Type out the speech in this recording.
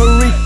century.